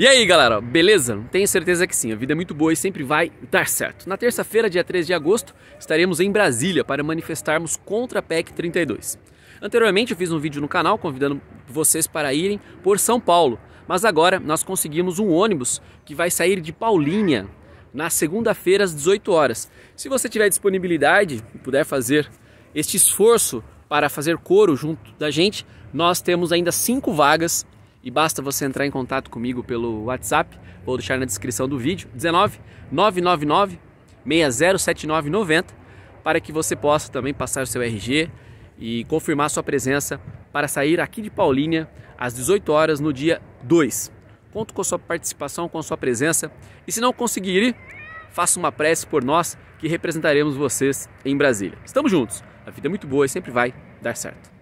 E aí galera, beleza? Tenho certeza que sim, a vida é muito boa e sempre vai dar certo. Na terça-feira, dia 13 de agosto, estaremos em Brasília para manifestarmos contra a PEC 32. Anteriormente eu fiz um vídeo no canal convidando vocês para irem por São Paulo, mas agora nós conseguimos um ônibus que vai sair de Paulínia na segunda-feira às 18 horas. Se você tiver disponibilidade e puder fazer este esforço para fazer coro junto da gente, nós temos ainda cinco vagas e basta você entrar em contato comigo pelo WhatsApp, vou deixar na descrição do vídeo, 19 999 607990, para que você possa também passar o seu RG e confirmar sua presença para sair aqui de Paulínia às 18 horas no dia 2. Conto com sua participação, com sua presença e se não conseguir ir, faça uma prece por nós que representaremos vocês em Brasília. Estamos juntos, a vida é muito boa e sempre vai dar certo.